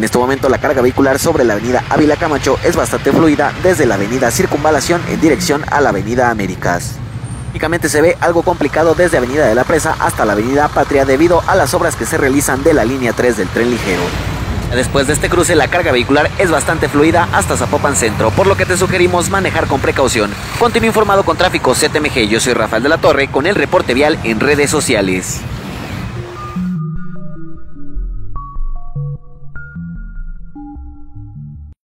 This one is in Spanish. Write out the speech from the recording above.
En este momento la carga vehicular sobre la avenida Ávila Camacho es bastante fluida desde la avenida Circunvalación en dirección a la avenida Américas. Únicamente se ve algo complicado desde Avenida de la Presa hasta la Avenida Patria debido a las obras que se realizan de la línea 3 del tren ligero. Después de este cruce la carga vehicular es bastante fluida hasta Zapopan Centro, por lo que te sugerimos manejar con precaución. Continúa informado con Tráfico CTMG, yo soy Rafael de la Torre con el reporte vial en redes sociales.